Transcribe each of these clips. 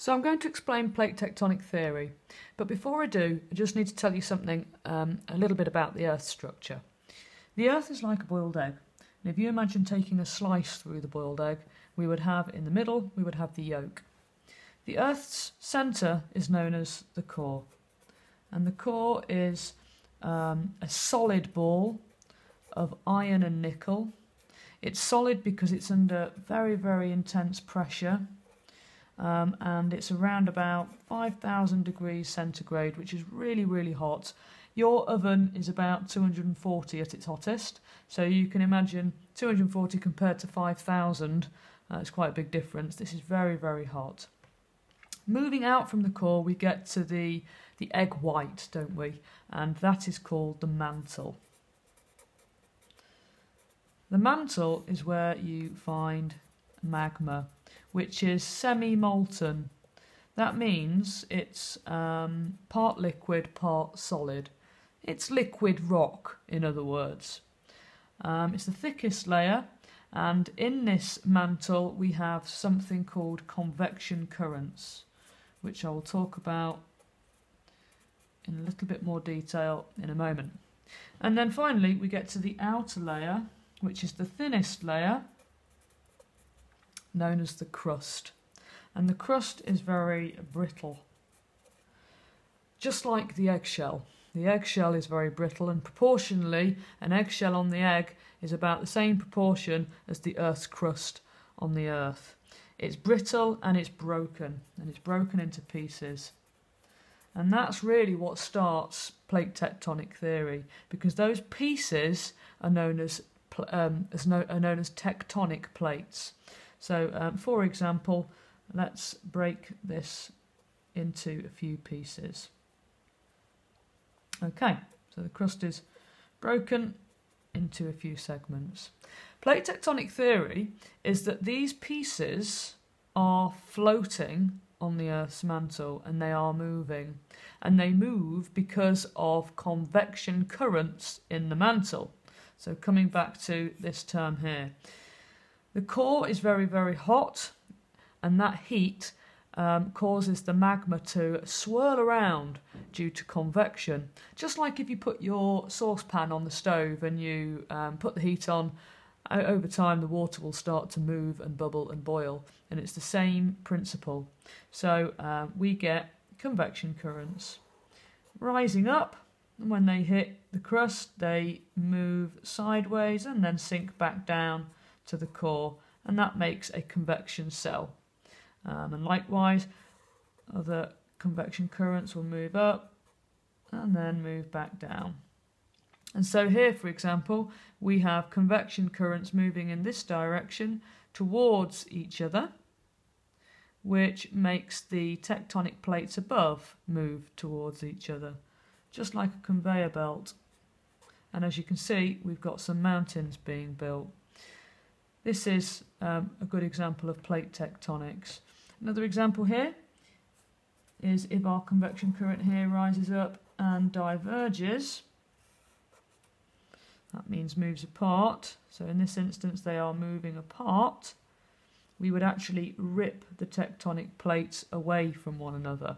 So I'm going to explain plate tectonic theory, but before I do, I just need to tell you something um, a little bit about the Earth's structure. The Earth is like a boiled egg, and if you imagine taking a slice through the boiled egg, we would have in the middle, we would have the yolk. The Earth's centre is known as the core, and the core is um, a solid ball of iron and nickel. It's solid because it's under very, very intense pressure um, and it's around about 5000 degrees centigrade, which is really, really hot. Your oven is about 240 at its hottest, so you can imagine 240 compared to 5000, uh, it's quite a big difference. This is very, very hot. Moving out from the core, we get to the, the egg white, don't we? And that is called the mantle. The mantle is where you find magma which is semi-molten. That means it's um, part liquid, part solid. It's liquid rock, in other words. Um, it's the thickest layer, and in this mantle we have something called convection currents, which I will talk about in a little bit more detail in a moment. And then finally we get to the outer layer, which is the thinnest layer, known as the crust. And the crust is very brittle. Just like the eggshell. The eggshell is very brittle and proportionally an eggshell on the egg is about the same proportion as the Earth's crust on the Earth. It's brittle and it's broken and it's broken into pieces. And that's really what starts plate tectonic theory because those pieces are known as, um, as no, are known as tectonic plates. So um, for example, let's break this into a few pieces. Okay, so the crust is broken into a few segments. Plate tectonic theory is that these pieces are floating on the Earth's mantle and they are moving. And they move because of convection currents in the mantle. So coming back to this term here. The core is very, very hot, and that heat um, causes the magma to swirl around due to convection. Just like if you put your saucepan on the stove and you um, put the heat on, over time the water will start to move and bubble and boil, and it's the same principle. So uh, we get convection currents rising up, and when they hit the crust, they move sideways and then sink back down to the core and that makes a convection cell. Um, and likewise, other convection currents will move up and then move back down. And so here, for example, we have convection currents moving in this direction towards each other, which makes the tectonic plates above move towards each other, just like a conveyor belt. And as you can see, we've got some mountains being built. This is um, a good example of plate tectonics. Another example here is if our convection current here rises up and diverges, that means moves apart. So in this instance they are moving apart. We would actually rip the tectonic plates away from one another.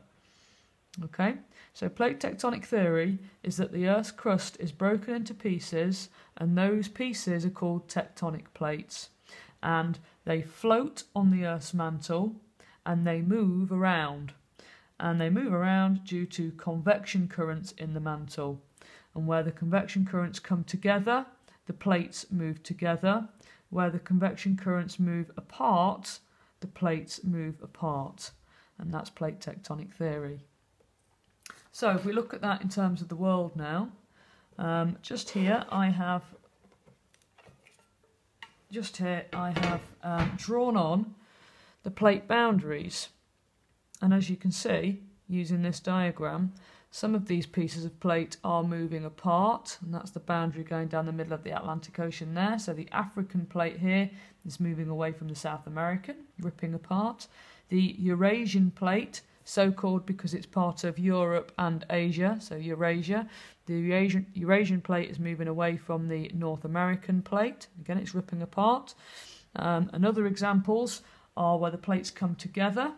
Okay, so plate tectonic theory is that the Earth's crust is broken into pieces, and those pieces are called tectonic plates. And they float on the Earth's mantle and they move around. And they move around due to convection currents in the mantle. And where the convection currents come together, the plates move together. Where the convection currents move apart, the plates move apart. And that's plate tectonic theory. So if we look at that in terms of the world now, um, just here I have just here I have um, drawn on the plate boundaries. And as you can see using this diagram some of these pieces of plate are moving apart. And that's the boundary going down the middle of the Atlantic Ocean there. So the African plate here is moving away from the South American ripping apart. The Eurasian plate so called because it's part of Europe and Asia, so Eurasia. The Eurasian, Eurasian plate is moving away from the North American plate. Again, it's ripping apart. Um, and other examples are where the plates come together.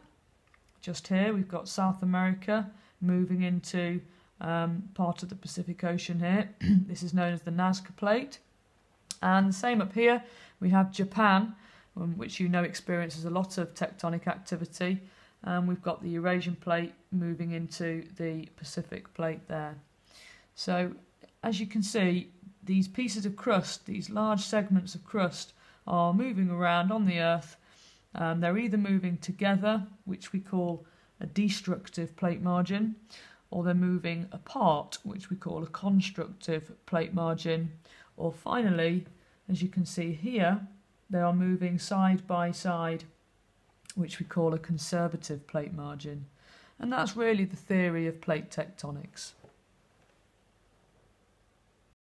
just here. We've got South America moving into um, part of the Pacific Ocean here. this is known as the Nazca Plate. And same up here, we have Japan, um, which you know experiences a lot of tectonic activity. And we've got the Eurasian Plate moving into the Pacific Plate there. So, as you can see, these pieces of crust, these large segments of crust, are moving around on the Earth. Um, they're either moving together, which we call a destructive plate margin, or they're moving apart, which we call a constructive plate margin, or finally, as you can see here, they are moving side by side, which we call a conservative plate margin. And that's really the theory of plate tectonics.